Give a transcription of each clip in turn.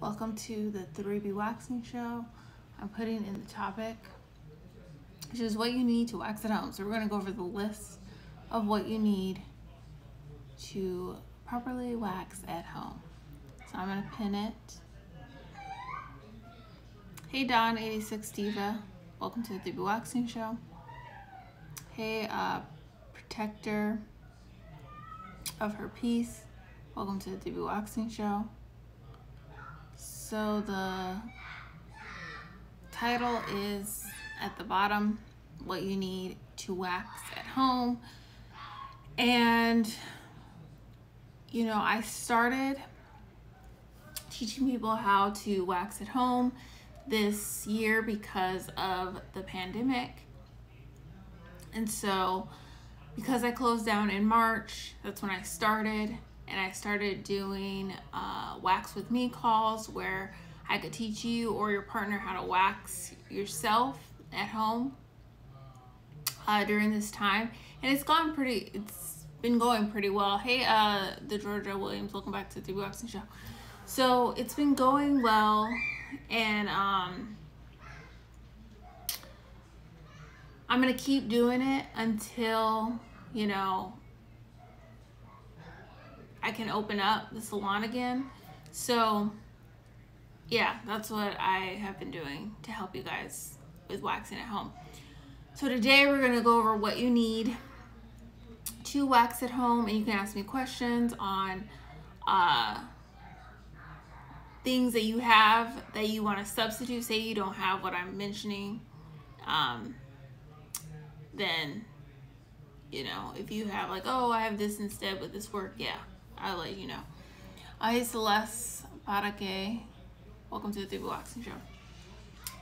Welcome to the 3B Waxing Show. I'm putting in the topic, which is what you need to wax at home. So we're going to go over the list of what you need to properly wax at home. So I'm going to pin it. Hey Don, 86 Diva. Welcome to the 3B Waxing Show. Hey, uh, Protector of Her Peace. Welcome to the 3B Waxing Show. So the title is at the bottom, what you need to wax at home. And, you know, I started teaching people how to wax at home this year because of the pandemic. And so, because I closed down in March, that's when I started and I started doing uh, wax with me calls where I could teach you or your partner how to wax yourself at home uh, during this time. And it's gone pretty, it's been going pretty well. Hey, uh, the Georgia Williams, welcome back to the Waxing Show. So it's been going well and um, I'm to keep doing it until, you know, I can open up the salon again. So yeah, that's what I have been doing to help you guys with waxing at home. So today we're gonna go over what you need to wax at home and you can ask me questions on uh, things that you have that you want to substitute. Say you don't have what I'm mentioning, um, then, you know, if you have like, oh, I have this instead, but this work, yeah, I'll let you know. Hi, Celeste Paraque. Welcome to the 3B Waxing Show.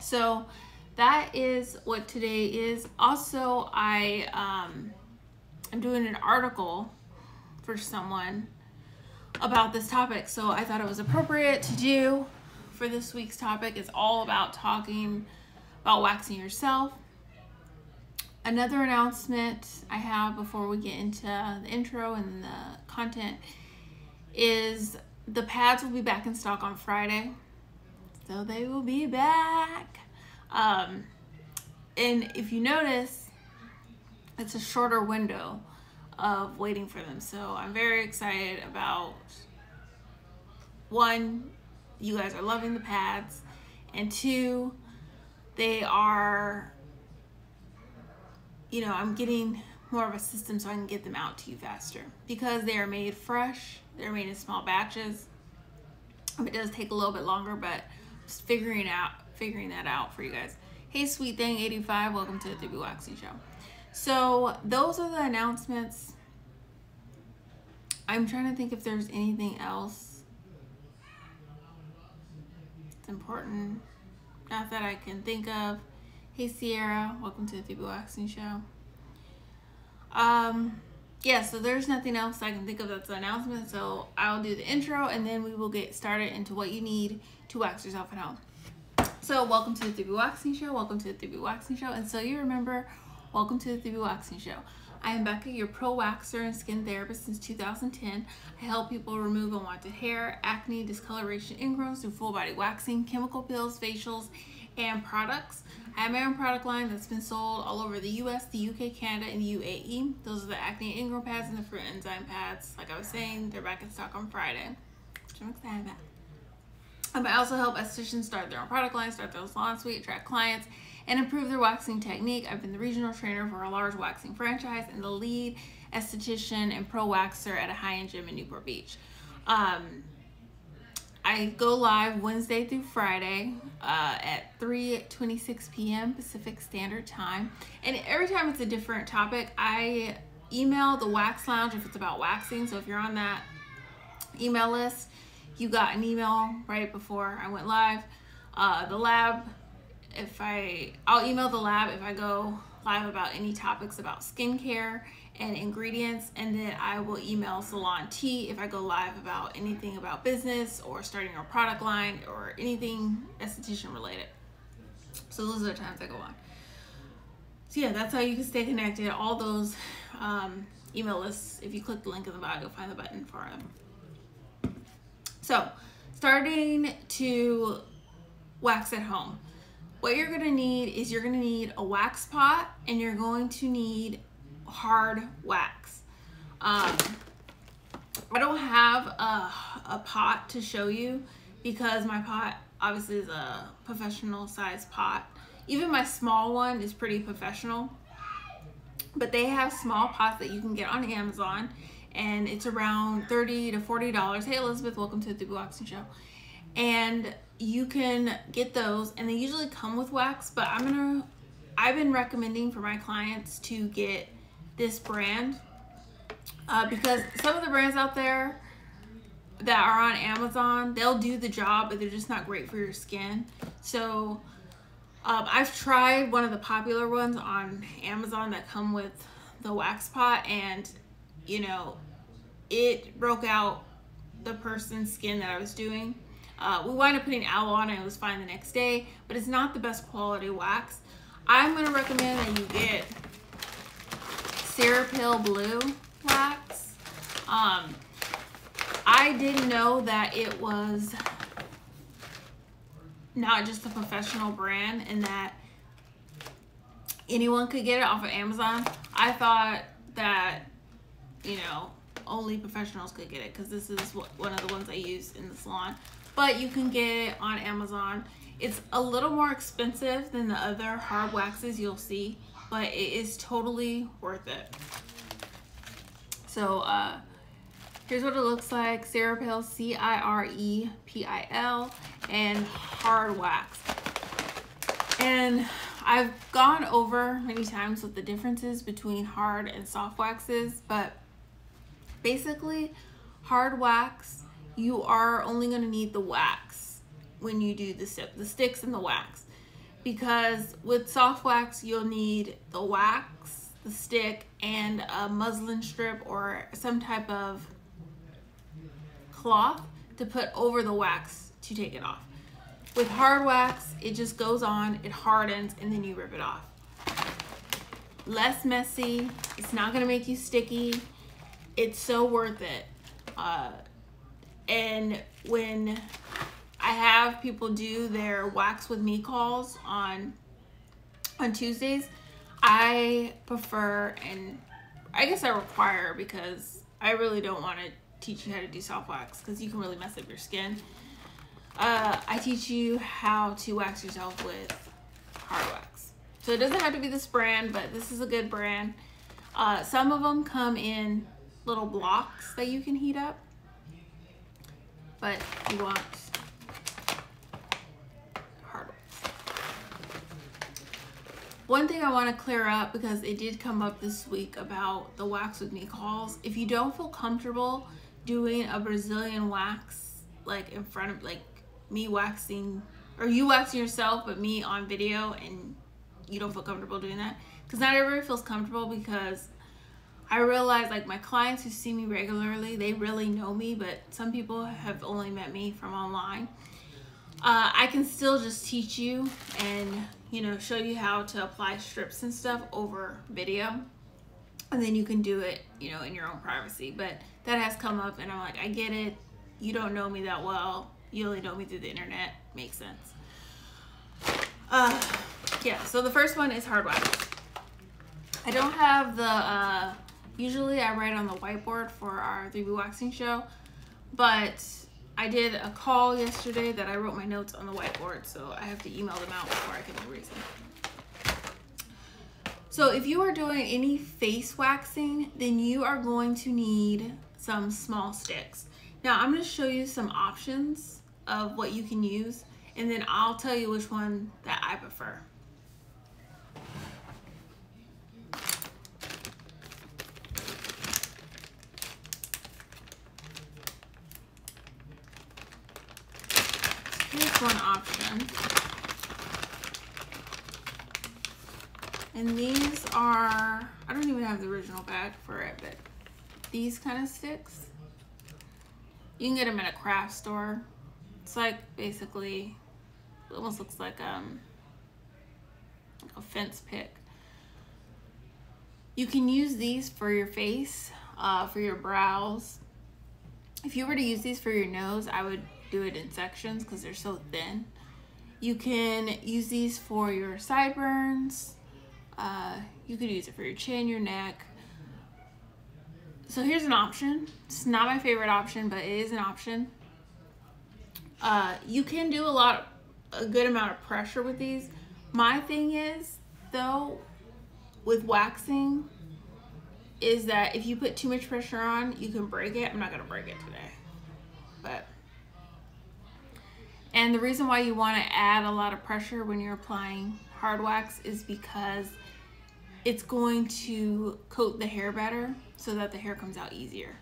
So that is what today is. Also, I um, I'm doing an article for someone about this topic, so I thought it was appropriate to do for this week's topic. It's all about talking about waxing yourself. Another announcement I have before we get into the intro and the content is the pads will be back in stock on Friday. So they will be back. Um, and if you notice, it's a shorter window of waiting for them. So I'm very excited about one, you guys are loving the pads, and two, they are, you know, I'm getting more of a system so I can get them out to you faster because they are made fresh they're made in small batches. It does take a little bit longer, but just figuring out figuring that out for you guys. Hey, Sweet Thing 85, welcome to the 3B Waxing Show. So those are the announcements. I'm trying to think if there's anything else that's important. Not that I can think of. Hey Sierra, welcome to the 3B Waxing Show. Um, yeah, so there's nothing else I can think of that's an announcement. So I'll do the intro and then we will get started into what you need to wax yourself at home. So welcome to the 3B Waxing Show. Welcome to the 3B Waxing Show. And so you remember, welcome to the 3B Waxing Show. I am Beka, your pro waxer and skin therapist since 2010. I help people remove unwanted hair, acne, discoloration, ingrowns through full body waxing, chemical peels, facials, and products. I have my own product line that's been sold all over the US, the UK, Canada, and the UAE. Those are the acne ingrown pads and the fruit enzyme pads. Like I was saying, they're back in stock on Friday, which I'm excited about. Um, I also help estheticians start their own product line, start their own salon suite, attract clients, and improve their waxing technique. I've been the regional trainer for a large waxing franchise and the lead esthetician and pro waxer at a high-end gym in Newport Beach. Um, I go live Wednesday through Friday uh, at 3.26 p.m. Pacific Standard Time. And every time it's a different topic, I email the Wax Lounge if it's about waxing. So if you're on that email list, you got an email right before I went live. Uh, the lab, if I, I'll email the lab if I go live about any topics about skincare and ingredients and then I will email Salon T if I go live about anything about business or starting a product line or anything esthetician related. So those are the times I go on. So yeah, that's how you can stay connected. All those um, email lists, if you click the link in the bio, you'll find the button for them. So starting to wax at home, what you're gonna need is you're gonna need a wax pot and you're going to need hard wax. Um, I don't have a, a pot to show you because my pot obviously is a professional size pot. Even my small one is pretty professional. But they have small pots that you can get on Amazon and it's around 30 to $40. Hey Elizabeth, welcome to the Waxing Show. And you can get those and they usually come with wax, but I'm gonna, I've been recommending for my clients to get this brand uh, because some of the brands out there that are on Amazon, they'll do the job, but they're just not great for your skin. So um, I've tried one of the popular ones on Amazon that come with the wax pot and you know, it broke out the person's skin that I was doing. Uh, we wind up putting aloe on it, it was fine the next day, but it's not the best quality wax. I'm gonna recommend that you get Cirepil Blue wax. Um, I didn't know that it was not just a professional brand and that anyone could get it off of Amazon. I thought that, you know, only professionals could get it because this is one of the ones I use in the salon. But you can get it on Amazon. It's a little more expensive than the other hard waxes you'll see, but it is totally worth it. So uh, here's what it looks like. Cirepil, C-I-R-E-P-I-L, and hard wax. And I've gone over many times with the differences between hard and soft waxes, but basically hard wax, you are only gonna need the wax when you do the, the sticks and the wax. Because with soft wax, you'll need the wax the stick and a muslin strip or some type of cloth to put over the wax to take it off. With hard wax, it just goes on, it hardens, and then you rip it off. Less messy, it's not gonna make you sticky. It's so worth it. Uh, and when I have people do their wax with me calls on on Tuesdays, I prefer and I guess I require because I really don't want to teach you how to do soft wax because you can really mess up your skin. Uh, I teach you how to wax yourself with hard wax. So it doesn't have to be this brand, but this is a good brand. Uh, some of them come in little blocks that you can heat up. But you want One thing I want to clear up because it did come up this week about the wax with me calls. If you don't feel comfortable doing a Brazilian wax like in front of like me waxing or you waxing yourself but me on video and you don't feel comfortable doing that because not everybody feels comfortable because I realize like my clients who see me regularly they really know me but some people have only met me from online uh, I can still just teach you and you know, show you how to apply strips and stuff over video. And then you can do it, you know, in your own privacy. But that has come up and I'm like, I get it. You don't know me that well. You only know me through the internet. Makes sense. Uh, yeah, so the first one is hard wax. I don't have the, uh, usually I write on the whiteboard for our 3B waxing show, but I did a call yesterday that I wrote my notes on the whiteboard, so I have to email them out before I can erase them. So if you are doing any face waxing, then you are going to need some small sticks. Now I'm gonna show you some options of what you can use, and then I'll tell you which one that I prefer. One option. And these are, I don't even have the original bag for it, but these kind of sticks. You can get them at a craft store. It's like basically, it almost looks like um, a fence pick. You can use these for your face, uh, for your brows. If you were to use these for your nose, I would do it in sections because they're so thin. You can use these for your sideburns. Uh, you could use it for your chin, your neck. So here's an option. It's not my favorite option, but it is an option. Uh, you can do a lot, a good amount of pressure with these. My thing is, though, with waxing, is that if you put too much pressure on, you can break it. I'm not gonna break it today, but. And the reason why you wanna add a lot of pressure when you're applying hard wax is because it's going to coat the hair better so that the hair comes out easier.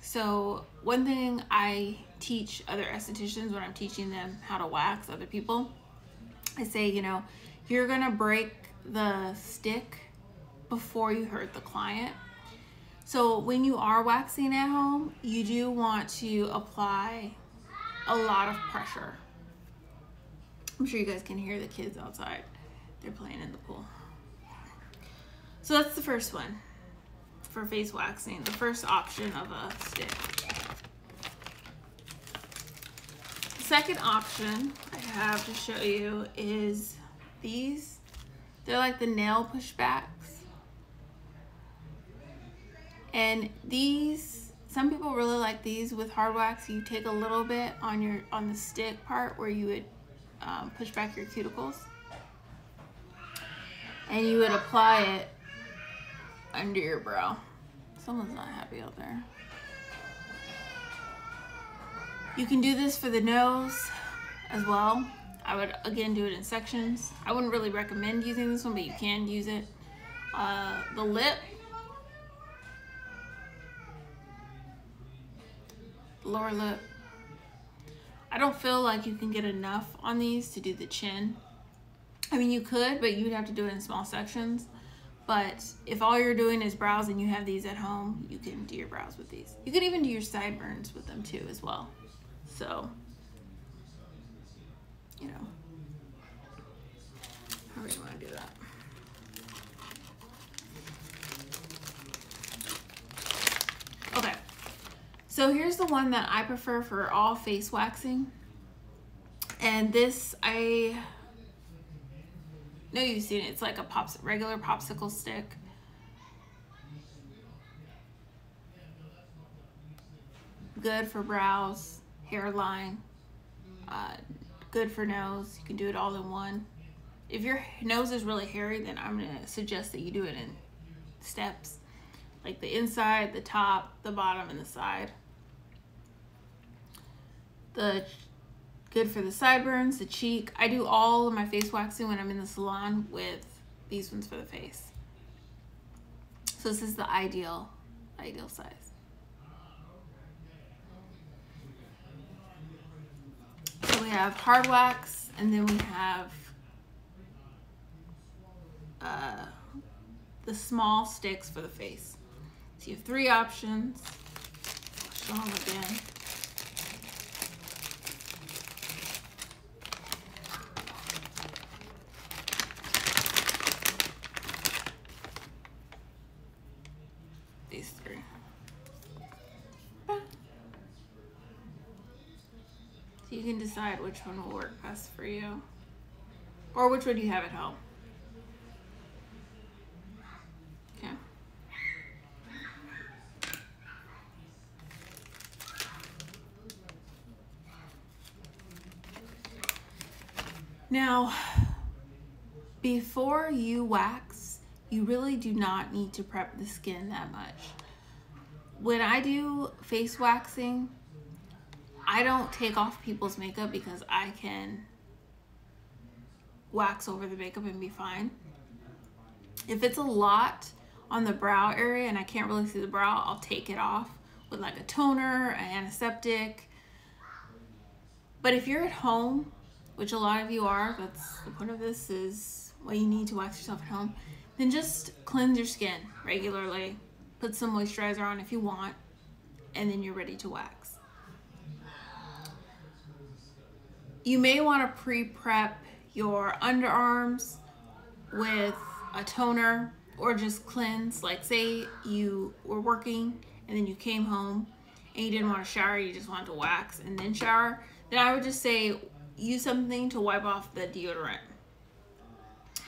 So one thing I teach other estheticians when I'm teaching them how to wax other people, I say, you know, you're gonna break the stick before you hurt the client. So when you are waxing at home, you do want to apply a lot of pressure. I'm sure you guys can hear the kids outside. They're playing in the pool. So that's the first one for face waxing, the first option of a stick. The second option I have to show you is these. They're like the nail pushbacks. And these, some people really like these with hard wax. You take a little bit on your on the stick part where you would um, push back your cuticles. And you would apply it under your brow. Someone's not happy out there. You can do this for the nose as well. I would again do it in sections. I wouldn't really recommend using this one, but you can use it. Uh, the lip. Lower lip. I don't feel like you can get enough on these to do the chin. I mean, you could, but you'd have to do it in small sections. But if all you're doing is brows and you have these at home, you can do your brows with these. You could even do your sideburns with them too as well. So, you know, however you want to do that. Okay, so here's the one that I prefer for all face waxing. And this, I know you've seen it. It's like a pops regular popsicle stick. Good for brows, hairline, uh, good for nose. You can do it all in one. If your nose is really hairy, then I'm gonna suggest that you do it in steps. Like the inside, the top, the bottom, and the side. The Good for the sideburns, the cheek. I do all of my face waxing when I'm in the salon with these ones for the face. So this is the ideal, ideal size. So we have hard wax and then we have uh, the small sticks for the face. So you have three options. I'll show them again. you can decide which one will work best for you. Or which one you have at home. Okay. Now, before you wax, you really do not need to prep the skin that much. When I do face waxing, I don't take off people's makeup because I can wax over the makeup and be fine. If it's a lot on the brow area and I can't really see the brow, I'll take it off with like a toner, an antiseptic. But if you're at home, which a lot of you are, that's the point of this is what you need to wax yourself at home, then just cleanse your skin regularly. Put some moisturizer on if you want, and then you're ready to wax. You may want to pre-prep your underarms with a toner or just cleanse. Like say you were working and then you came home and you didn't want to shower, you just wanted to wax and then shower, then I would just say use something to wipe off the deodorant.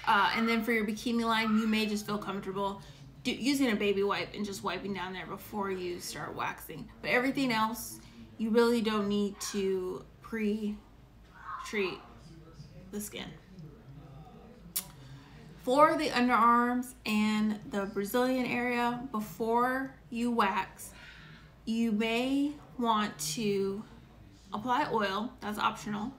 Uh, and then for your bikini line, you may just feel comfortable do, using a baby wipe and just wiping down there before you start waxing. But everything else, you really don't need to pre-treat the skin. For the underarms and the Brazilian area, before you wax, you may want to apply oil, that's optional.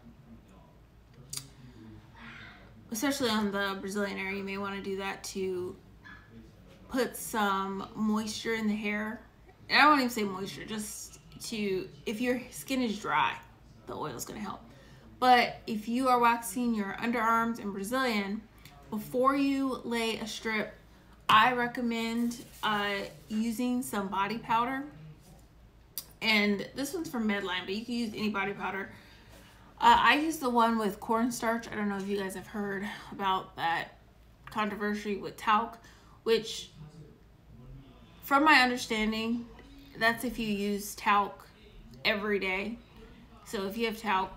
Especially on the Brazilian area, you may want to do that to put some moisture in the hair. And I won't even say moisture, just to, if your skin is dry, the oil is going to help. But if you are waxing your underarms in Brazilian, before you lay a strip, I recommend uh, using some body powder and this one's from Medline, but you can use any body powder. Uh, I use the one with cornstarch. I don't know if you guys have heard about that controversy with talc, which from my understanding, that's if you use talc every day. So if you have talc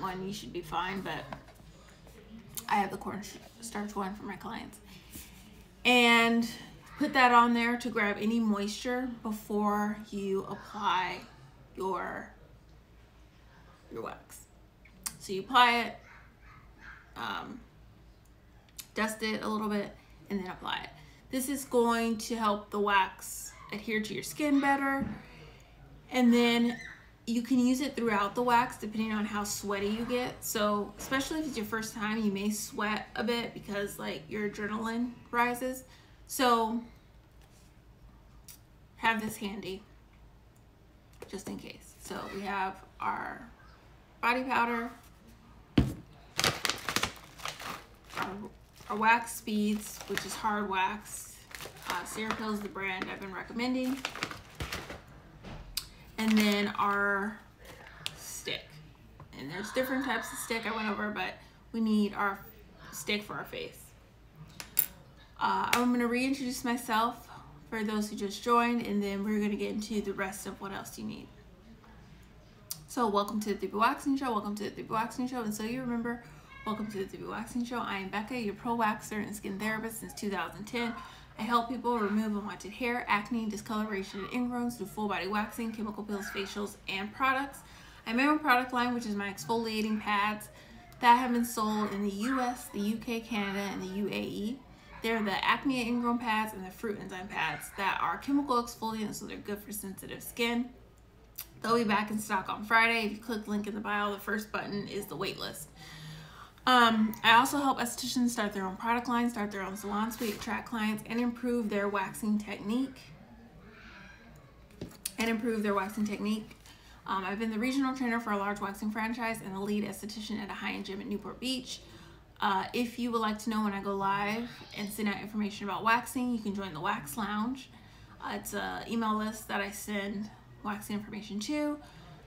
one, you should be fine, but I have the cornstarch one for my clients. And Put that on there to grab any moisture before you apply your, your wax. So you apply it, um, dust it a little bit, and then apply it. This is going to help the wax adhere to your skin better. And then you can use it throughout the wax depending on how sweaty you get. So especially if it's your first time, you may sweat a bit because like your adrenaline rises. So have this handy just in case. So we have our body powder, our, our wax speeds, which is hard wax. Uh, is the brand I've been recommending. And then our stick. And there's different types of stick I went over, but we need our stick for our face. Uh, I'm going to reintroduce myself for those who just joined, and then we're going to get into the rest of what else you need. So welcome to the 3B Waxing Show, welcome to the 3B Waxing Show, and so you remember, welcome to the 3B Waxing Show. I am Beka, your pro waxer and skin therapist since 2010. I help people remove unwanted hair, acne, discoloration, and ingrowns through full body waxing, chemical peels, facials, and products. I have my own product line, which is my exfoliating pads that have been sold in the US, the UK, Canada, and the UAE. They're the acne ingrown pads and the fruit enzyme pads that are chemical exfoliants, so they're good for sensitive skin. They'll be back in stock on Friday. If you click link in the bio, the first button is the waitlist. Um, I also help estheticians start their own product line, start their own salon suite, attract clients, and improve their waxing technique. And improve their waxing technique. Um, I've been the regional trainer for a large waxing franchise and the lead esthetician at a high-end gym at Newport Beach. Uh, if you would like to know when I go live and send out information about waxing, you can join the Wax Lounge. Uh, it's an email list that I send waxing information to.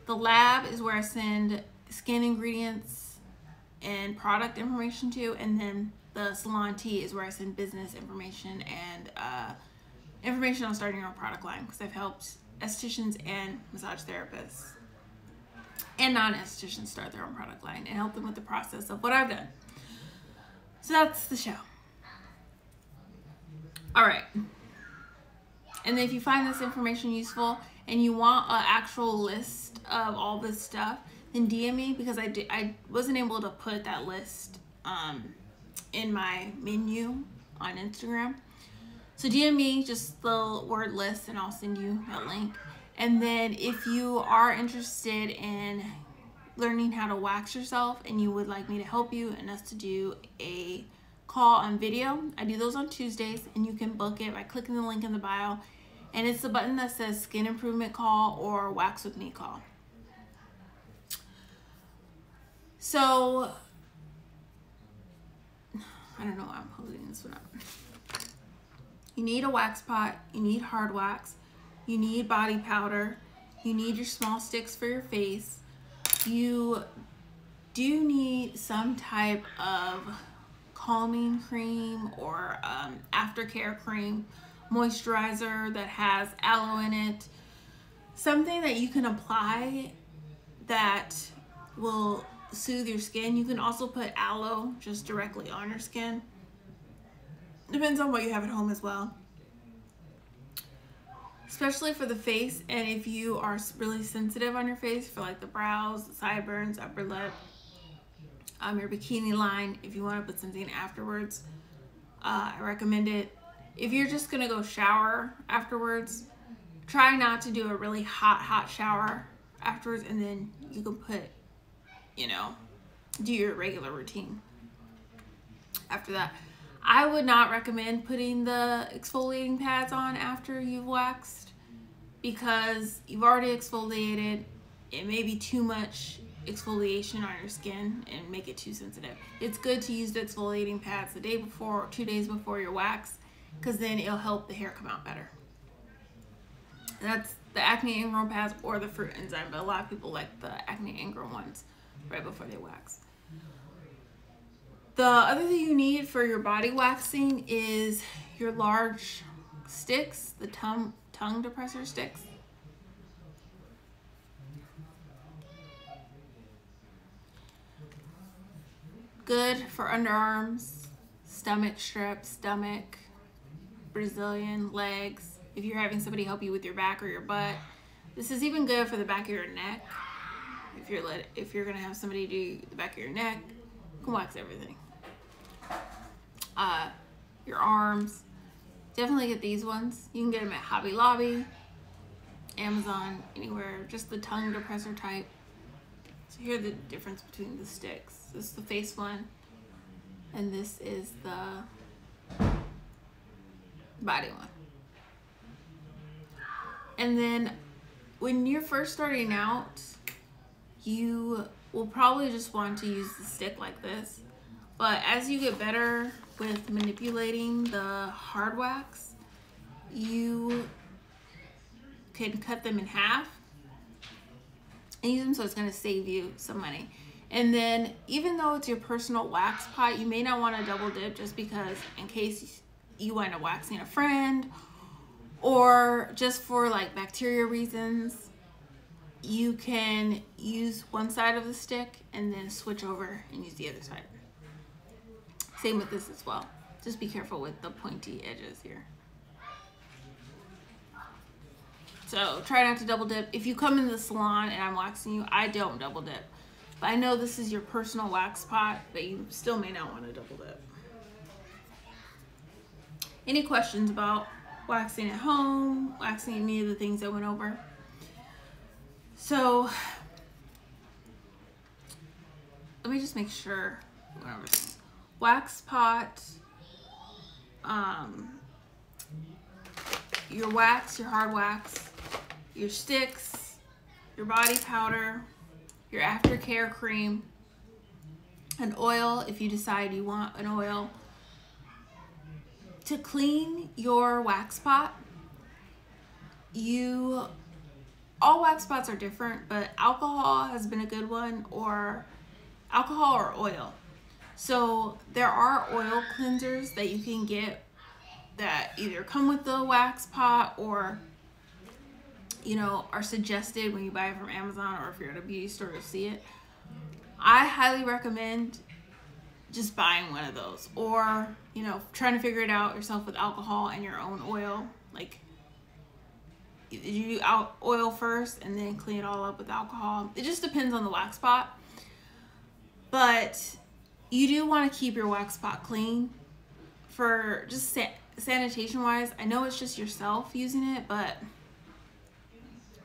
The lab is where I send skin ingredients and product information to, and then the salon tea is where I send business information and uh, information on starting your own product line because I've helped estheticians and massage therapists and non-estheticians start their own product line and help them with the process of what I've done. So that's the show. All right. And if you find this information useful and you want an actual list of all this stuff, then DM me because I, I wasn't able to put that list um, in my menu on Instagram. So DM me just the word list and I'll send you that link. And then if you are interested in learning how to wax yourself and you would like me to help you and us to do a call on video, I do those on Tuesdays and you can book it by clicking the link in the bio. And it's the button that says skin improvement call or wax with me call. So, I don't know why I'm holding this one up. You need a wax pot, you need hard wax, you need body powder, you need your small sticks for your face, you do need some type of calming cream or um, aftercare cream moisturizer that has aloe in it something that you can apply that will soothe your skin. You can also put aloe just directly on your skin. Depends on what you have at home as well. Especially for the face and if you are really sensitive on your face for like the brows, the sideburns, upper lip, um, your bikini line, if you want to put something afterwards, uh, I recommend it. If you're just going to go shower afterwards, try not to do a really hot, hot shower afterwards and then you can put, you know, do your regular routine after that. I would not recommend putting the exfoliating pads on after you've waxed because you've already exfoliated. It may be too much exfoliation on your skin and make it too sensitive. It's good to use the exfoliating pads the day before or two days before your wax because then it'll help the hair come out better. That's the acne ingrown pads or the fruit enzyme, but a lot of people like the acne ingrown ones right before they wax. The other thing you need for your body waxing is your large sticks, the tongue, tongue depressor sticks. Good for underarms, stomach strips, stomach, Brazilian, legs. If you're having somebody help you with your back or your butt. This is even good for the back of your neck. If you're let, if you're gonna have somebody do the back of your neck, you can wax everything. Uh, your arms. Definitely get these ones. You can get them at Hobby Lobby, Amazon, anywhere. Just the tongue depressor type. So here the difference between the sticks. This is the face one, and this is the body one. And then when you're first starting out, you will probably just want to use the stick like this. But as you get better with manipulating the hard wax, you can cut them in half and use them so it's going to save you some money. And then even though it's your personal wax pot, you may not want to double dip just because in case you wind up waxing a friend or just for like bacteria reasons, you can use one side of the stick and then switch over and use the other side. Same with this as well. Just be careful with the pointy edges here. So try not to double dip. If you come in the salon and I'm waxing you, I don't double dip. But I know this is your personal wax pot, but you still may not want to double dip. Any questions about waxing at home, waxing any of the things I went over? So let me just make sure wax pot, um, your wax, your hard wax, your sticks, your body powder, your aftercare cream, an oil if you decide you want an oil. To clean your wax pot, you, all wax pots are different, but alcohol has been a good one or alcohol or oil. So there are oil cleansers that you can get that either come with the wax pot or you know are suggested when you buy it from Amazon or if you're at a beauty store you'll see it. I highly recommend just buying one of those or you know trying to figure it out yourself with alcohol and your own oil like you oil first and then clean it all up with alcohol. It just depends on the wax pot. But you do want to keep your wax pot clean for just sa sanitation wise. I know it's just yourself using it, but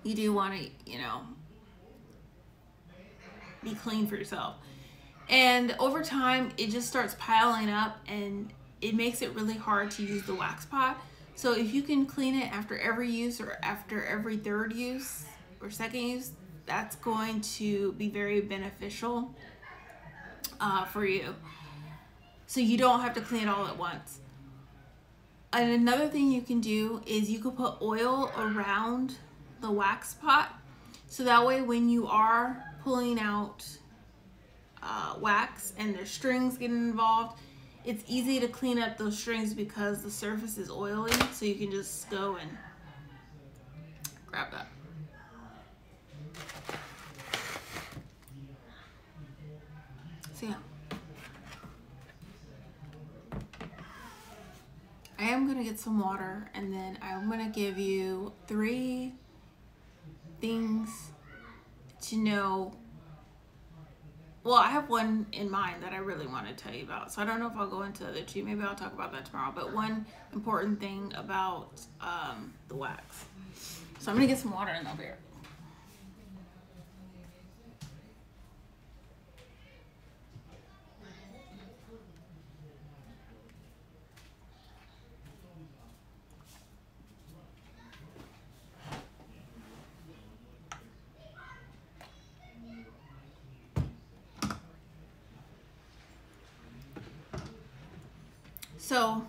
you do want to, you know, be clean for yourself. And over time, it just starts piling up and it makes it really hard to use the wax pot. So if you can clean it after every use or after every third use or second use, that's going to be very beneficial uh, for you. So you don't have to clean it all at once. And another thing you can do is you could put oil around the wax pot. So that way when you are pulling out uh, wax and there's strings getting involved, it's easy to clean up those strings because the surface is oily, so you can just go and grab that. So yeah. I am going to get some water and then I'm going to give you three things to know well, I have one in mind that I really want to tell you about. So I don't know if I'll go into the other two. Maybe I'll talk about that tomorrow. But one important thing about um, the wax. So I'm going to get some water and I'll be right So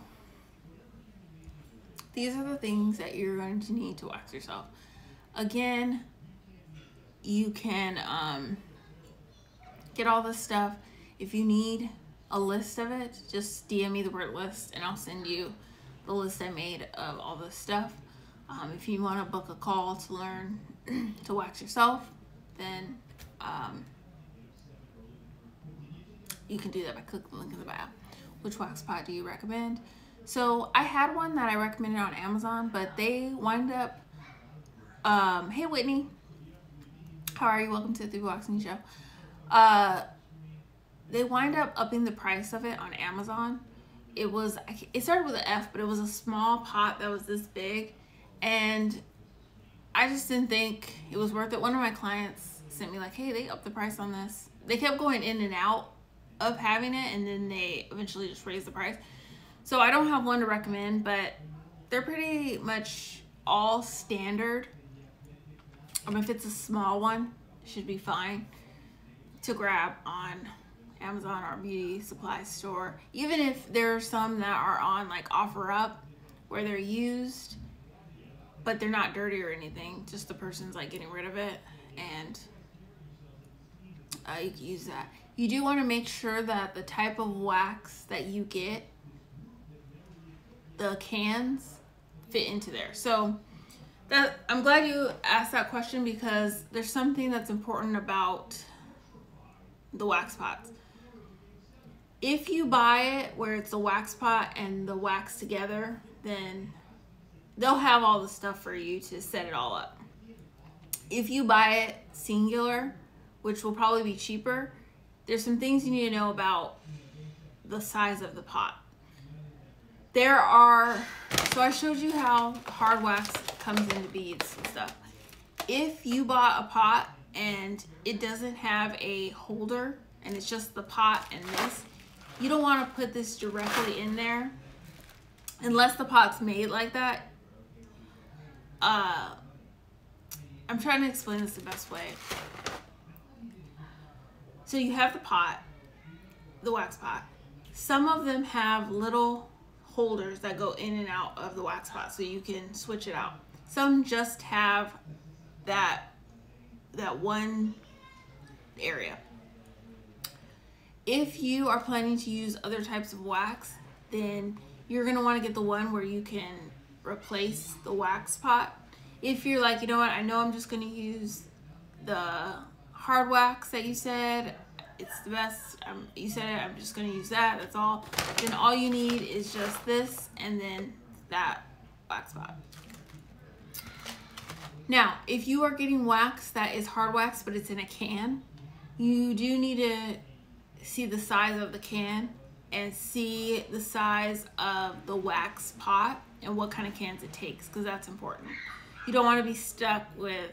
these are the things that you're going to need to wax yourself. Again, you can um, get all this stuff. If you need a list of it, just DM me the word list and I'll send you the list I made of all this stuff. Um, if you want to book a call to learn to wax yourself, then um, you can do that by clicking the link in the bio which wax pot do you recommend? So I had one that I recommended on Amazon, but they wind up, um, hey Whitney, how are you? Welcome to the Waxing Show. Uh, they wind up upping the price of it on Amazon. It was, it started with an F, but it was a small pot that was this big. And I just didn't think it was worth it. One of my clients sent me like, hey, they upped the price on this. They kept going in and out of having it and then they eventually just raised the price. So I don't have one to recommend, but they're pretty much all standard. Um, if it's a small one, should be fine to grab on Amazon or beauty supply store. Even if there are some that are on like OfferUp where they're used, but they're not dirty or anything. Just the person's like getting rid of it and uh, you can use that you do want to make sure that the type of wax that you get, the cans fit into there. So that I'm glad you asked that question because there's something that's important about the wax pots. If you buy it where it's a wax pot and the wax together, then they'll have all the stuff for you to set it all up. If you buy it singular, which will probably be cheaper, there's some things you need to know about the size of the pot. There are, so I showed you how hard wax comes into beads and stuff. If you bought a pot and it doesn't have a holder and it's just the pot and this, you don't want to put this directly in there unless the pot's made like that. Uh, I'm trying to explain this the best way. So you have the pot, the wax pot. Some of them have little holders that go in and out of the wax pot so you can switch it out. Some just have that that one area. If you are planning to use other types of wax, then you're going to want to get the one where you can replace the wax pot. If you're like, you know what, I know I'm just going to use the hard wax that you said it's the best um, you said it I'm just gonna use that that's all. Then all you need is just this and then that wax spot. Now if you are getting wax that is hard wax but it's in a can you do need to see the size of the can and see the size of the wax pot and what kind of cans it takes because that's important. You don't want to be stuck with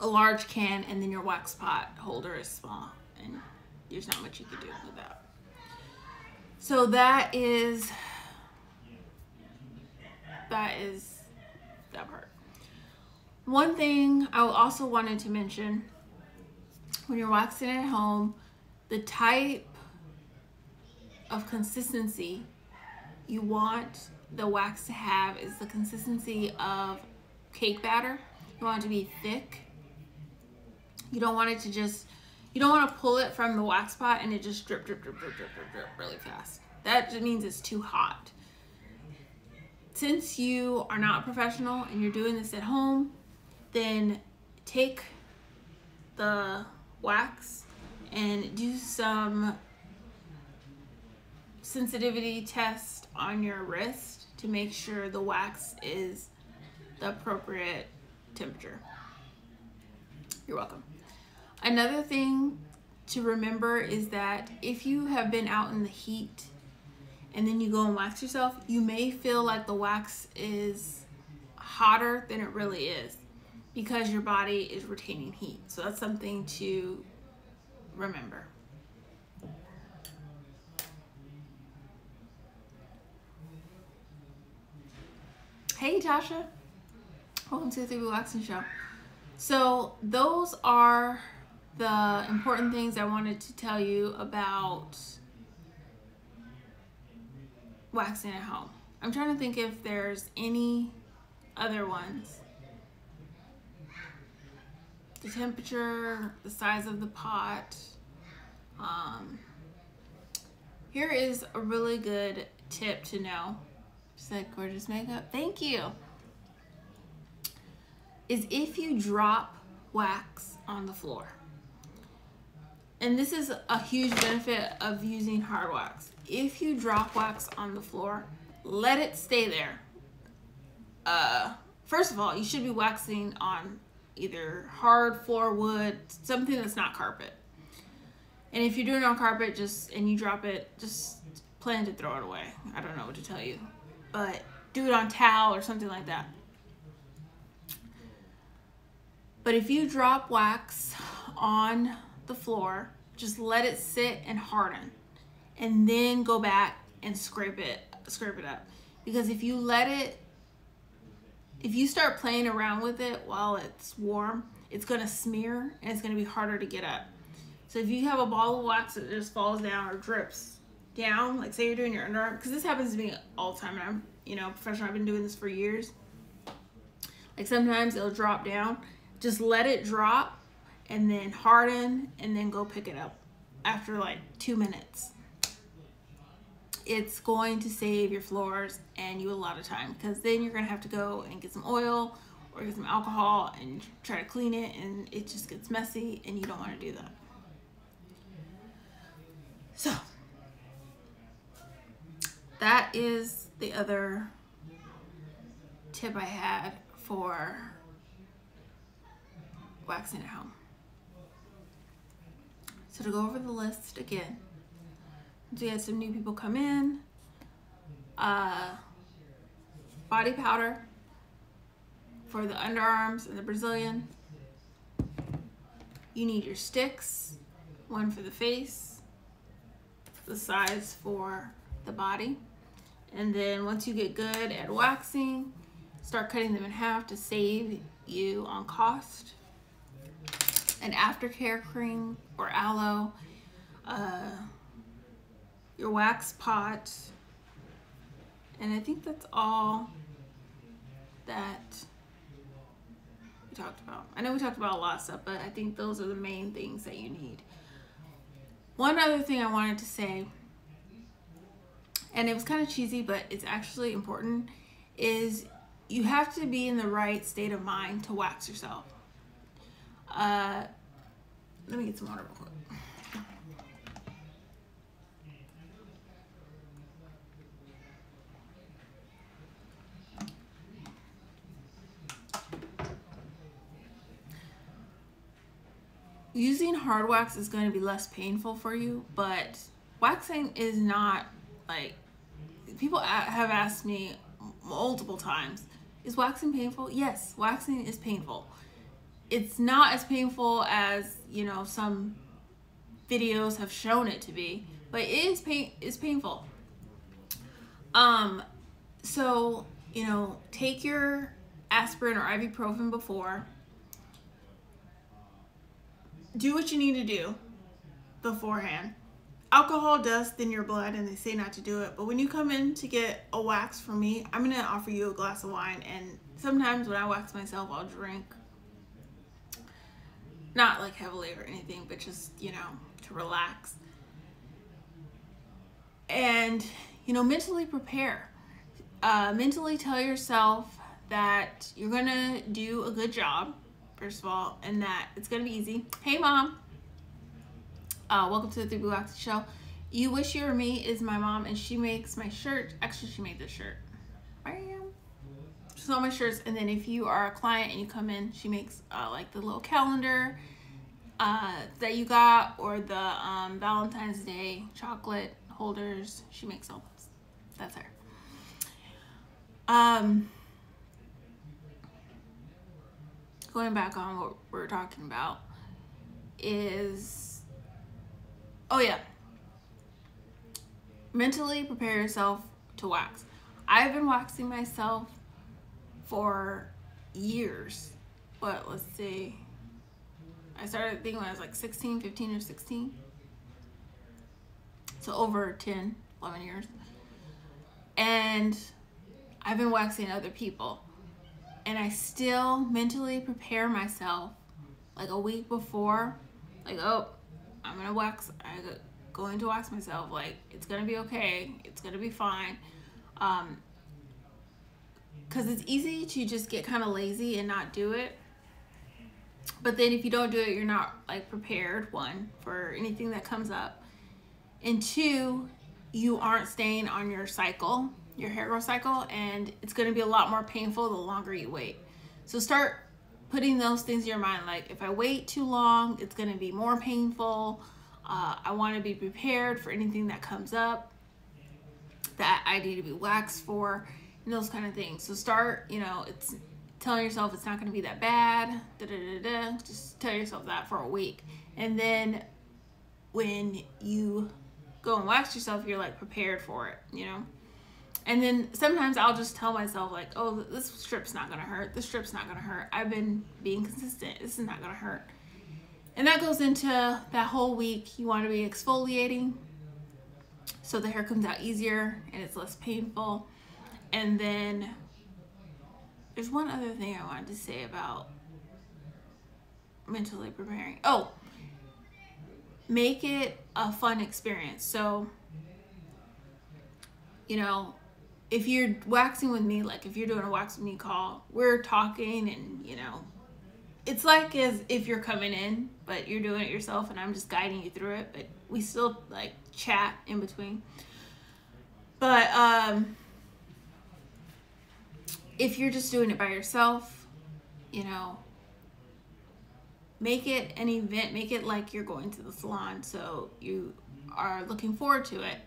a large can and then your wax pot holder is small and there's not much you can do with that. So that is, that is that part. One thing I also wanted to mention, when you're waxing at home, the type of consistency you want the wax to have is the consistency of cake batter. You want it to be thick you don't want it to just, you don't want to pull it from the wax pot and it just drip, drip, drip, drip, drip, drip, drip really fast. That just means it's too hot. Since you are not a professional and you're doing this at home, then take the wax and do some sensitivity test on your wrist to make sure the wax is the appropriate temperature. You're welcome. Another thing to remember is that if you have been out in the heat and then you go and wax yourself, you may feel like the wax is hotter than it really is because your body is retaining heat. So that's something to remember. Hey Tasha, welcome to the 3B Waxing Show. So those are the important things I wanted to tell you about waxing at home. I'm trying to think if there's any other ones. The temperature, the size of the pot. Um, here is a really good tip to know. Said gorgeous makeup. Thank you. Is if you drop wax on the floor. And this is a huge benefit of using hard wax. If you drop wax on the floor, let it stay there. Uh, first of all, you should be waxing on either hard floor wood, something that's not carpet. And if you're doing it on carpet, just and you drop it, just plan to throw it away. I don't know what to tell you, but do it on towel or something like that. But if you drop wax on the floor, just let it sit and harden and then go back and scrape it, scrape it up. Because if you let it, if you start playing around with it while it's warm, it's gonna smear and it's gonna be harder to get up. So if you have a ball of wax that just falls down or drips down, like say you're doing your underarm, because this happens to me all the time and I'm, you know, professional, I've been doing this for years. Like sometimes it'll drop down. Just let it drop and then harden and then go pick it up after like two minutes. It's going to save your floors and you a lot of time because then you're gonna have to go and get some oil or get some alcohol and try to clean it and it just gets messy and you don't want to do that. So that is the other tip I had for waxing at home. So to go over the list again, we had some new people come in. Uh, body powder for the underarms and the Brazilian. You need your sticks, one for the face, the size for the body. And then once you get good at waxing, start cutting them in half to save you on cost an aftercare cream or aloe, uh, your wax pot, and I think that's all that we talked about. I know we talked about a lot of stuff, but I think those are the main things that you need. One other thing I wanted to say, and it was kind of cheesy, but it's actually important, is you have to be in the right state of mind to wax yourself. Uh, let me get some water real quick. Using hard wax is going to be less painful for you, but waxing is not like people have asked me multiple times is waxing painful? Yes, waxing is painful it's not as painful as you know some videos have shown it to be but it is pain it's painful. Um so you know take your aspirin or ibuprofen before. Do what you need to do beforehand. Alcohol does thin your blood and they say not to do it but when you come in to get a wax from me i'm gonna offer you a glass of wine and sometimes when i wax myself i'll drink not like heavily or anything, but just, you know, to relax. And, you know, mentally prepare. Uh, mentally tell yourself that you're going to do a good job, first of all, and that it's going to be easy. Hey, mom. Uh, welcome to the 3B Waxing Show. You Wish You Were Me is my mom, and she makes my shirt. Actually, she made this shirt. She's my shirts. And then if you are a client and you come in, she makes uh, like the little calendar uh, that you got or the um, Valentine's Day chocolate holders. She makes all those. That's her. Um, going back on what we're talking about is oh yeah mentally prepare yourself to wax i've been waxing myself for years. What let's see. I started thinking when i was like 16 15 or 16 so over 10 11 years. And i've been waxing other people. And I still mentally prepare myself like a week before, like, oh, I'm gonna wax, I'm going to wax myself, like, it's gonna be okay, it's gonna be fine. Um, because it's easy to just get kind of lazy and not do it. But then if you don't do it, you're not like prepared, one, for anything that comes up. And two, you aren't staying on your cycle your hair growth cycle and it's going to be a lot more painful the longer you wait. So start putting those things in your mind like if I wait too long, it's going to be more painful. Uh, I want to be prepared for anything that comes up that I need to be waxed for and those kind of things. So start, you know, it's telling yourself it's not going to be that bad. Da, da, da, da. Just tell yourself that for a week. And then when you go and wax yourself, you're like prepared for it, you know? And then sometimes I'll just tell myself like, oh, this strip's not gonna hurt. This strip's not gonna hurt. I've been being consistent. This is not gonna hurt. And that goes into that whole week. You want to be exfoliating so the hair comes out easier and it's less painful. And then there's one other thing I wanted to say about mentally preparing. Oh, make it a fun experience. So, you know, if you're waxing with me, like if you're doing a wax with me call, we're talking and, you know, it's like as if you're coming in, but you're doing it yourself and I'm just guiding you through it, but we still like chat in between. But um if you're just doing it by yourself, you know, make it an event, make it like you're going to the salon so you are looking forward to it.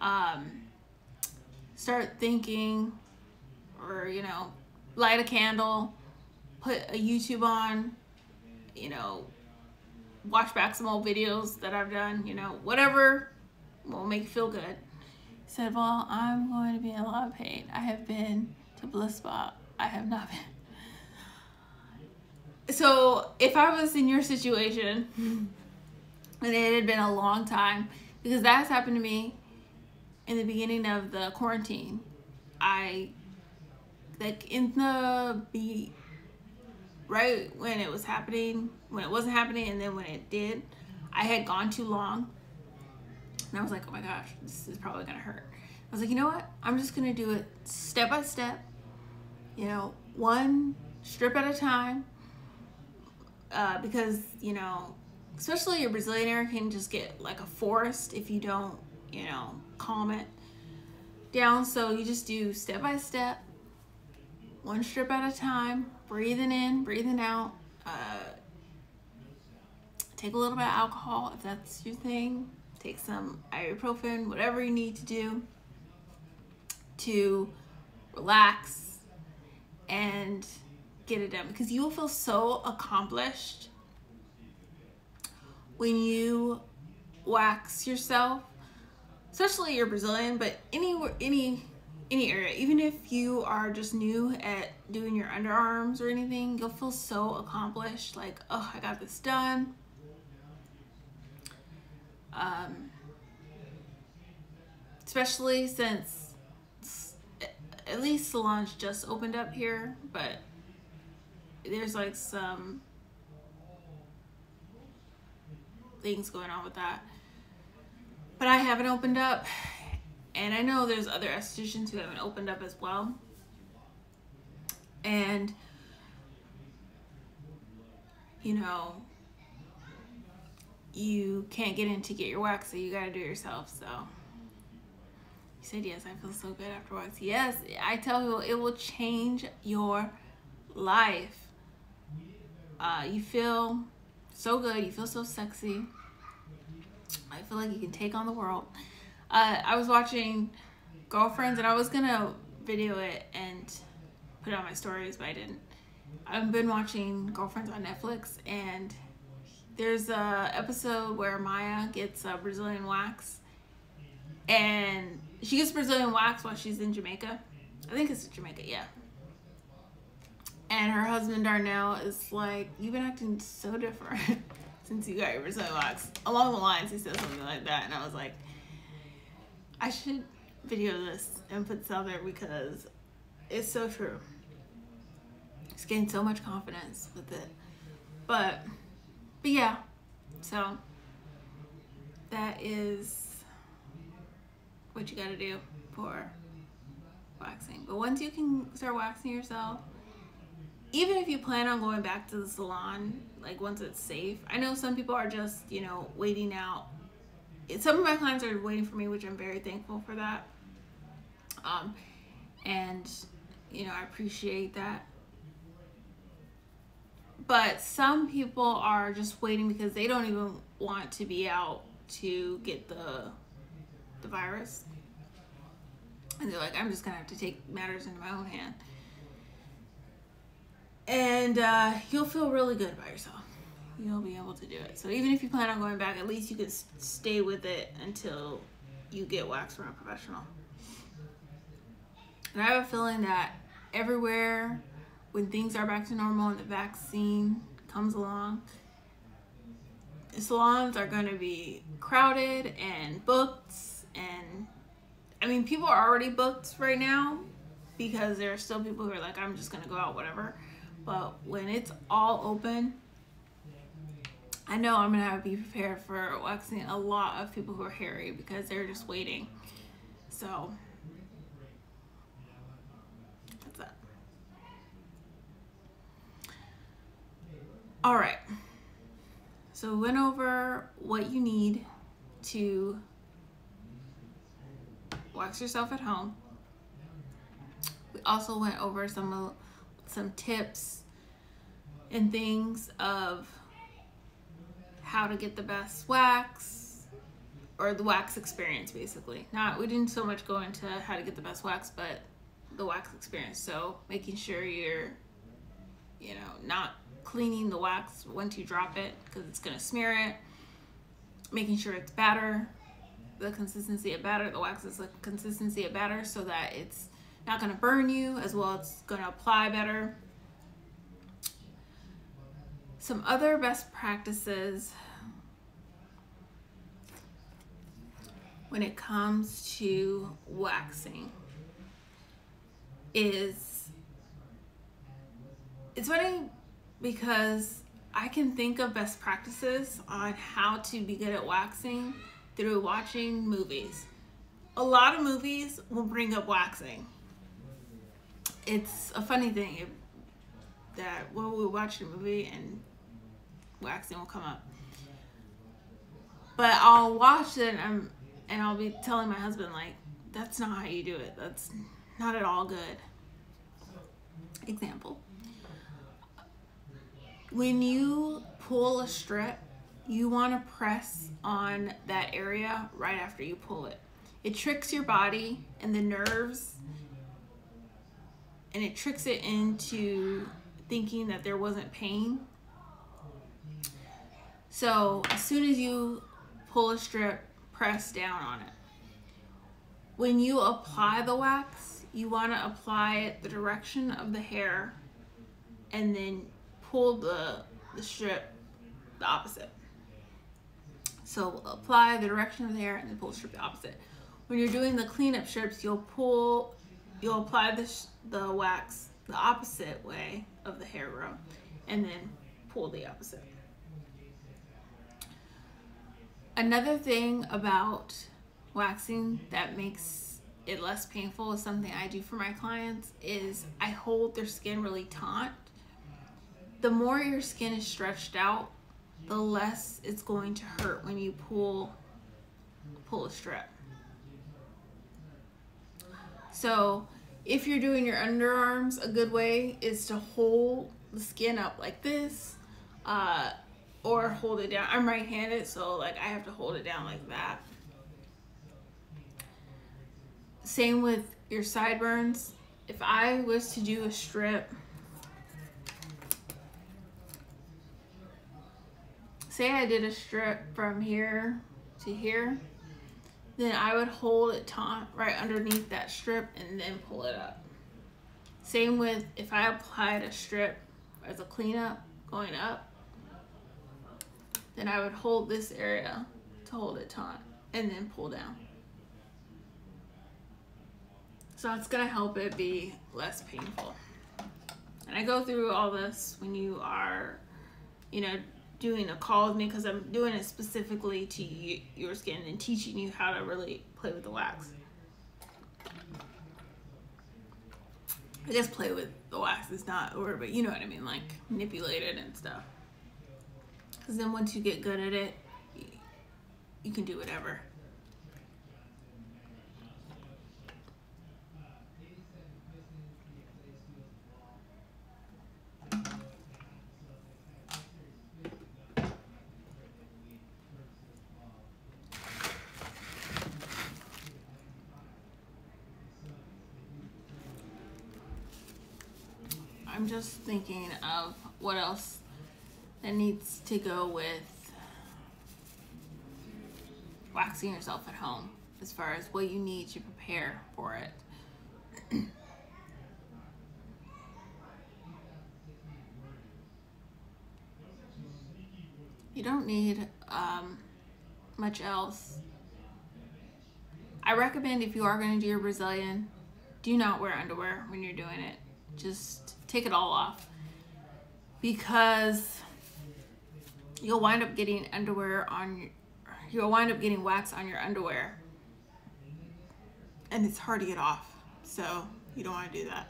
Um start thinking or, you know, light a candle, put a YouTube on, you know, watch back some old videos that I've done, you know, whatever will make you feel good. Said, well, I'm going to be in a lot of pain. I have been to Bliss Spa. I have not been. So if I was in your situation and it had been a long time, because that's happened to me in the beginning of the quarantine, I like in the be right when it was happening, when it wasn't happening, and then when it did, I had gone too long, and I was like, oh my gosh, this is probably gonna hurt. I was like, you know what? I'm just gonna do it step by step. You know, one strip at a time. Uh, because you know, especially your Brazilian hair can just get like a forest if you don't, you know, calm it down. So you just do step by step, one strip at a time, breathing in, breathing out. Uh, take a little bit of alcohol if that's your thing. Take some ibuprofen, whatever you need to do to relax and get it done because you will feel so accomplished when you wax yourself especially you're Brazilian, but any any any area, even if you are just new at doing your underarms or anything, you'll feel so accomplished. Like, oh, I got this done. Um, especially since at least salons just opened up here, but there's like some things going on with that. But I haven't opened up. And I know there's other estheticians who haven't opened up as well. And, you know, you can't get in to get your wax, so you gotta do it yourself. So said, Yes, I feel so good after wax. Yes, I tell you, it will change your life. Uh, you feel so good, you feel so sexy. I feel like you can take on the world. Uh, I was watching Girlfriends and I was gonna video it and put it on my stories, but I didn't. I've been watching Girlfriends on Netflix and there's a episode where Maya gets a Brazilian wax and she gets Brazilian wax while she's in Jamaica. I think it's Jamaica, yeah. And her husband Darnell is like, You've been acting so different since you got your Brazilian wax. Along the lines, he says something like that. And I was like, I should video this and put this out there because it's so true. It's gained so much confidence with it. But, but yeah, so that is what you gotta do for waxing. But once you can start waxing yourself, even if you plan on going back to the salon, like once it's safe, I know some people are just, you know, waiting out. Some of my clients are waiting for me, which I'm very thankful for that. Um, and, you know, I appreciate that. But some people are just waiting because they don't even want to be out to get the the virus. And they're like, I'm just gonna have to take matters into my own hand. And uh, you'll feel really good about yourself. You'll be able to do it. So even if you plan on going back, at least you can stay with it until you get waxed from a professional. And I have a feeling that everywhere when things are back to normal and the vaccine comes along, salons are going to be crowded and booked and I mean people are already booked right now because there are still people who are like I'm just to go out whatever. But when it's all open I know I'm to have to be prepared for waxing a lot of people who are hairy because they're just waiting. So All right. So we went over what you need to wax yourself at home. We also went over some some tips and things of how to get the best wax or the wax experience basically. Not we didn't so much go into how to get the best wax, but the wax experience. So making sure you're you know, not cleaning the wax once you drop it because it's going to smear it. Making sure it's batter, the consistency of batter. The wax is the consistency of batter so that it's not going to burn you as well it's going to apply better. Some other best practices when it comes to waxing is it's funny because I can think of best practices on how to be good at waxing through watching movies. A lot of movies will bring up waxing. It's a funny thing that when we watch a movie and waxing will come up. But I'll watch it and, and I'll be telling my husband like, that's not how you do it. That's not at all good. Example when you pull a strip, you want to press on that area right after you pull it. It tricks your body and the nerves and it tricks it into thinking that there wasn't pain. So as soon as you pull a strip, press down on it. When you apply the wax, you want to apply it the direction of the hair and then pull the, the strip the opposite. So apply the direction of the hair and then pull strip the opposite. When you're doing the cleanup strips, you'll pull, you'll apply the, the wax the opposite way of the hair row and then pull the opposite. Another thing about waxing that makes it less painful is something I do for my clients is I hold their skin really taut the more your skin is stretched out, the less it's going to hurt when you pull pull a strip. So if you're doing your underarms, a good way is to hold the skin up like this uh, or hold it down. I'm right-handed, so like I have to hold it down like that. Same with your sideburns. If I was to do a strip, say I did a strip from here to here, then I would hold it taut right underneath that strip and then pull it up. Same with if I applied a strip as a cleanup going up, then I would hold this area to hold it taut and then pull down. So it's gonna help it be less painful. And I go through all this when you are, you know, doing a call with me because I'm doing it specifically to you, your skin and teaching you how to really play with the wax. I guess play with the wax is not a word, but you know what I mean, like manipulate it and stuff. Because then once you get good at it, you can do whatever. I'm just thinking of what else that needs to go with waxing yourself at home as far as what you need to prepare for it. you don't need um, much else. I recommend if you are going to do your Brazilian, do not wear underwear when you're doing it. Just take it all off. Because you'll wind up getting underwear on you'll wind up getting wax on your underwear. And it's hard to get off so you don't want to do that.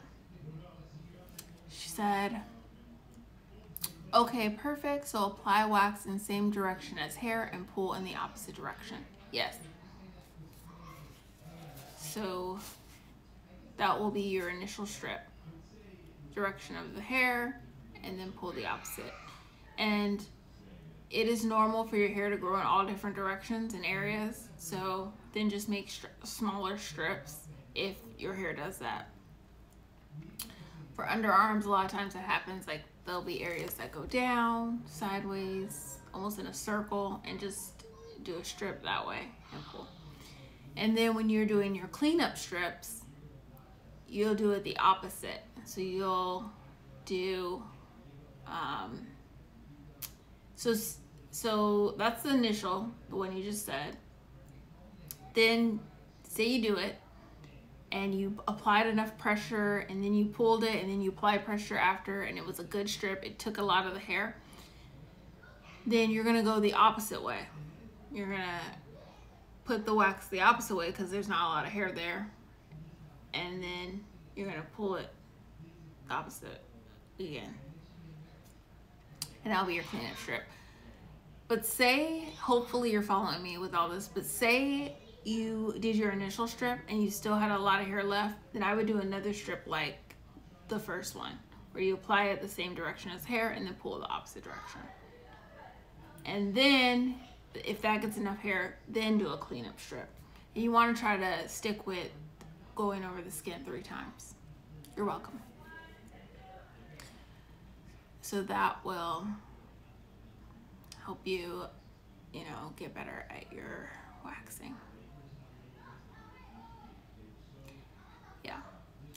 She said okay perfect so apply wax in same direction as hair and pull in the opposite direction. Yes. So that will be your initial strip direction of the hair and then pull the opposite. And it is normal for your hair to grow in all different directions and areas. So then just make stri smaller strips if your hair does that. For underarms, a lot of times it happens like there'll be areas that go down, sideways, almost in a circle, and just do a strip that way and pull. And then when you're doing your cleanup strips, you'll do it the opposite. So you'll do, um, so, so that's the initial, the one you just said. Then say you do it and you applied enough pressure and then you pulled it and then you applied pressure after and it was a good strip. It took a lot of the hair. Then you're gonna go the opposite way. You're gonna put the wax the opposite way because there's not a lot of hair there. And then you're gonna pull it opposite again. And that'll be your cleanup strip. But say, hopefully you're following me with all this, but say you did your initial strip and you still had a lot of hair left, then I would do another strip like the first one, where you apply it the same direction as hair and then pull the opposite direction. And then, if that gets enough hair, then do a cleanup strip. And you wanna try to stick with going over the skin three times. You're welcome. So that will help you, you know, get better at your waxing. Yeah.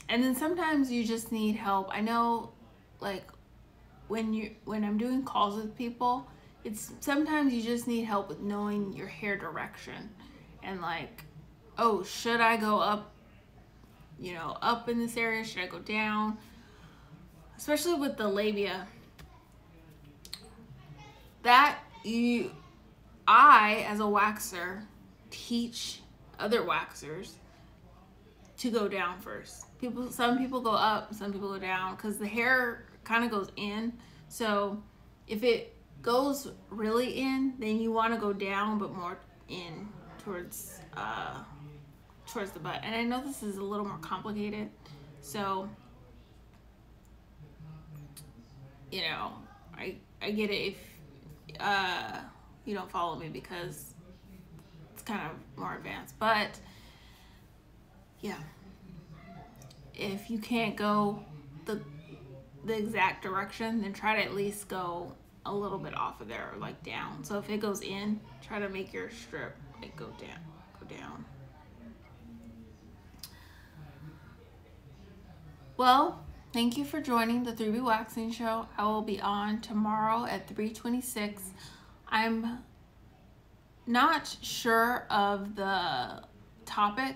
And then sometimes you just need help. I know like when you when I'm doing calls with people, it's sometimes you just need help with knowing your hair direction and like, oh, should I go up, you know, up in this area? Should I go down? Especially with the labia that you I as a waxer teach other waxers to go down first. People some people go up, some people go down cuz the hair kind of goes in. So if it goes really in, then you want to go down, but more in towards uh, towards the butt. And I know this is a little more complicated, so you know, I I get it if uh, you don't follow me because it's kind of more advanced, but yeah, if you can't go the the exact direction, then try to at least go a little bit off of there, like down. So if it goes in, try to make your strip like go down, go down. Well, thank you for joining the 3B Waxing Show. I will be on tomorrow at 326. I'm not sure of the topic.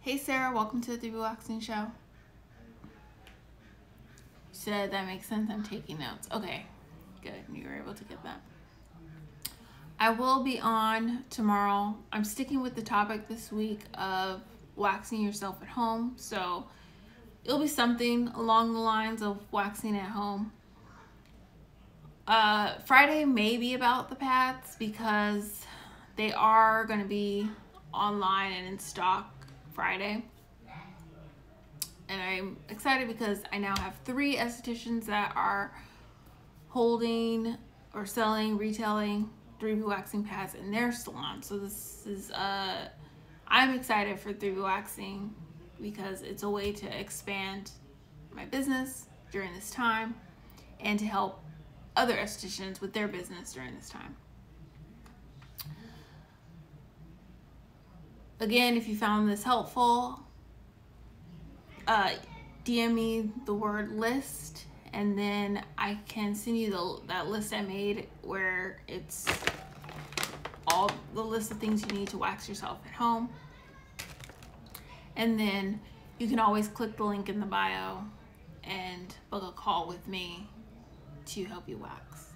Hey Sarah, welcome to the 3B Waxing Show said that makes sense. I'm taking notes. Okay, good. You were able to get that. I will be on tomorrow. I'm sticking with the topic this week of waxing yourself at home. So it'll be something along the lines of waxing at home. Uh, Friday may be about the pads because they are going to be online and in stock Friday and I'm excited because I now have three estheticians that are holding or selling, retailing 3B waxing pads in their salon. So this is, uh, I'm excited for 3B waxing because it's a way to expand my business during this time and to help other estheticians with their business during this time. Again, if you found this helpful, uh, DM me the word list and then I can send you the, that list I made where it's all the list of things you need to wax yourself at home. And then you can always click the link in the bio and book a call with me to help you wax.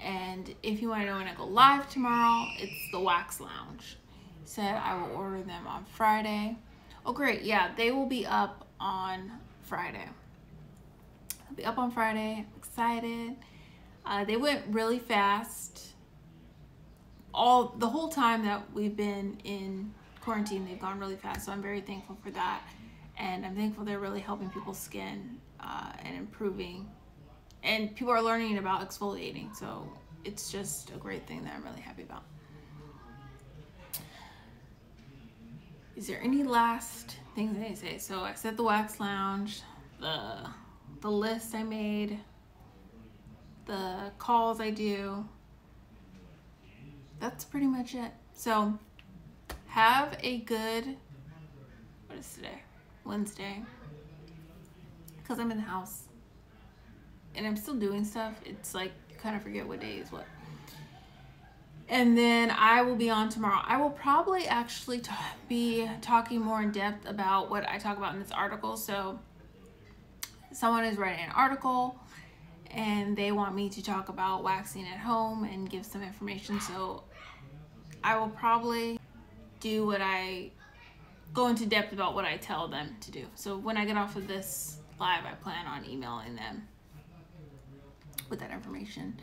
And if you want to know when I go live tomorrow, it's the Wax Lounge. Said I will order them on Friday. Oh, great. Yeah, they will be up on Friday. They'll be up on Friday. I'm excited. Uh, they went really fast. All the whole time that we've been in quarantine, they've gone really fast. So I'm very thankful for that, and I'm thankful they're really helping people's skin uh, and improving. And people are learning about exfoliating, so it's just a great thing that I'm really happy about. Is there any last things I say? So I said the wax lounge, the the list I made, the calls I do. That's pretty much it. So have a good what is today? Wednesday. Because I'm in the house and I'm still doing stuff. It's like you kind of forget what day is what and then I will be on tomorrow. I will probably actually be talking more in depth about what I talk about in this article. So someone is writing an article and they want me to talk about waxing at home and give some information. So I will probably do what I go into depth about what I tell them to do. So when I get off of this live, I plan on emailing them with that information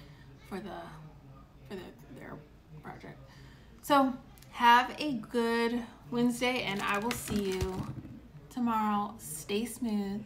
for the for the, their project. So have a good Wednesday and I will see you tomorrow. Stay smooth